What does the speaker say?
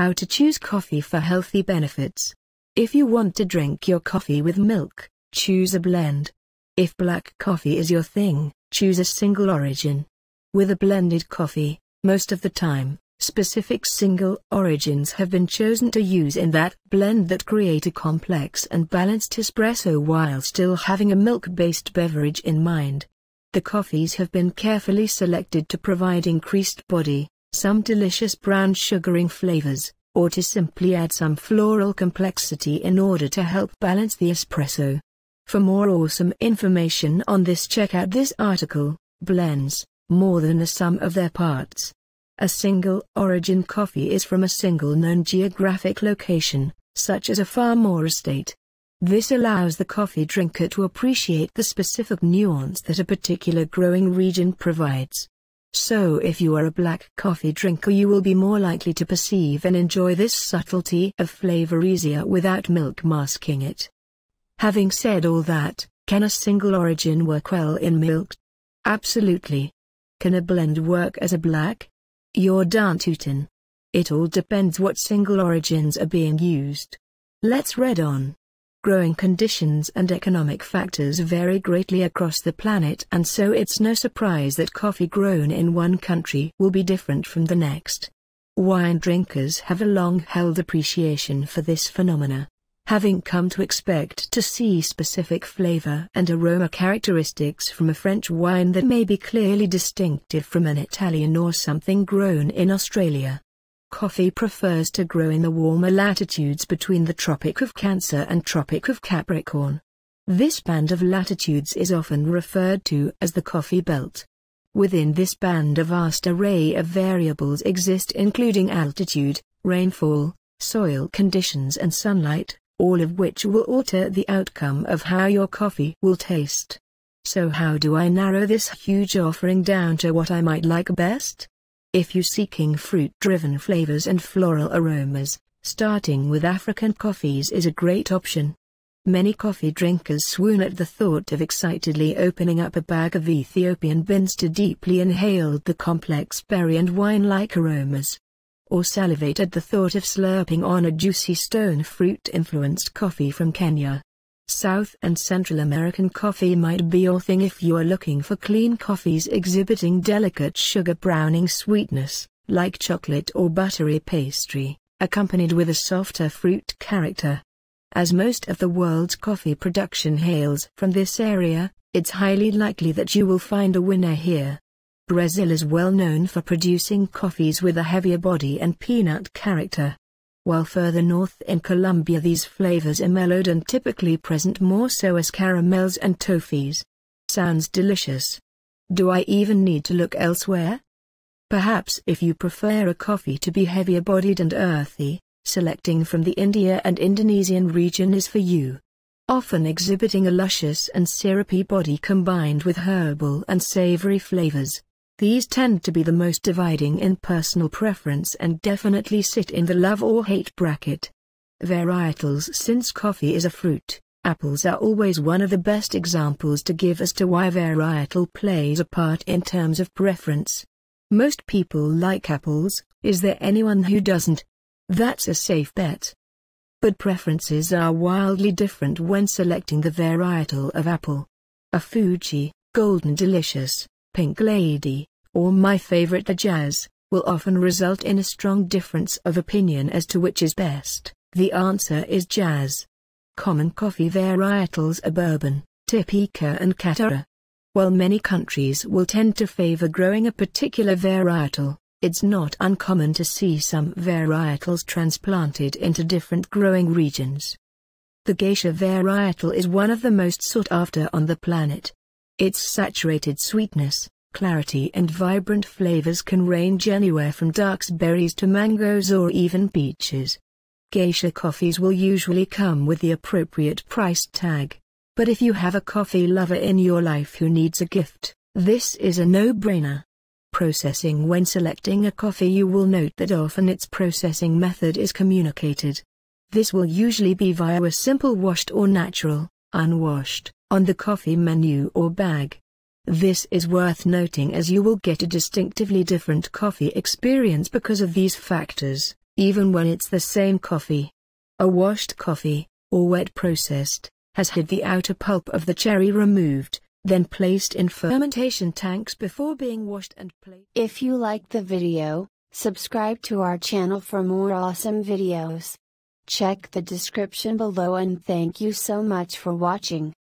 How to choose coffee for healthy benefits. If you want to drink your coffee with milk, choose a blend. If black coffee is your thing, choose a single origin. With a blended coffee, most of the time, specific single origins have been chosen to use in that blend that create a complex and balanced espresso while still having a milk-based beverage in mind. The coffees have been carefully selected to provide increased body, some delicious brown sugaring flavors, or to simply add some floral complexity in order to help balance the espresso. For more awesome information on this check out this article, Blends, more than the sum of their parts. A single origin coffee is from a single known geographic location, such as a farm or estate. This allows the coffee drinker to appreciate the specific nuance that a particular growing region provides. So if you are a black coffee drinker you will be more likely to perceive and enjoy this subtlety of flavor easier without milk masking it. Having said all that, can a single origin work well in milk? Absolutely. Can a blend work as a black? You're darn tootin'. It all depends what single origins are being used. Let's read on. Growing conditions and economic factors vary greatly across the planet and so it's no surprise that coffee grown in one country will be different from the next. Wine drinkers have a long-held appreciation for this phenomena, having come to expect to see specific flavor and aroma characteristics from a French wine that may be clearly distinctive from an Italian or something grown in Australia. Coffee prefers to grow in the warmer latitudes between the Tropic of Cancer and Tropic of Capricorn. This band of latitudes is often referred to as the coffee belt. Within this band a vast array of variables exist including altitude, rainfall, soil conditions and sunlight, all of which will alter the outcome of how your coffee will taste. So how do I narrow this huge offering down to what I might like best? If you're seeking fruit-driven flavors and floral aromas, starting with African coffees is a great option. Many coffee drinkers swoon at the thought of excitedly opening up a bag of Ethiopian beans to deeply inhale the complex berry and wine-like aromas or salivate at the thought of slurping on a juicy stone fruit-influenced coffee from Kenya. South and Central American coffee might be your thing if you are looking for clean coffees exhibiting delicate sugar browning sweetness, like chocolate or buttery pastry, accompanied with a softer fruit character. As most of the world's coffee production hails from this area, it's highly likely that you will find a winner here. Brazil is well known for producing coffees with a heavier body and peanut character. While further north in Colombia these flavors are mellowed and typically present more so as caramels and toffees. Sounds delicious. Do I even need to look elsewhere? Perhaps if you prefer a coffee to be heavier bodied and earthy, selecting from the India and Indonesian region is for you. Often exhibiting a luscious and syrupy body combined with herbal and savory flavors. These tend to be the most dividing in personal preference and definitely sit in the love or hate bracket. Varietals Since coffee is a fruit, apples are always one of the best examples to give as to why varietal plays a part in terms of preference. Most people like apples, is there anyone who doesn't? That's a safe bet. But preferences are wildly different when selecting the varietal of apple. A Fuji, Golden Delicious, Pink Lady, or my favorite the jazz, will often result in a strong difference of opinion as to which is best. The answer is jazz. Common coffee varietals are bourbon, Typica and Caturra. While many countries will tend to favor growing a particular varietal, it's not uncommon to see some varietals transplanted into different growing regions. The geisha varietal is one of the most sought after on the planet. Its saturated sweetness, Clarity and vibrant flavors can range anywhere from dark berries to mangoes or even peaches. Geisha coffees will usually come with the appropriate price tag. But if you have a coffee lover in your life who needs a gift, this is a no-brainer. Processing When selecting a coffee you will note that often its processing method is communicated. This will usually be via a simple washed or natural, unwashed, on the coffee menu or bag. This is worth noting as you will get a distinctively different coffee experience because of these factors. even when it's the same coffee. A washed coffee, or wet processed, has had the outer pulp of the cherry removed, then placed in fermentation tanks before being washed and placed. If you liked the video, subscribe to our channel for more awesome videos. Check the description below and thank you so much for watching.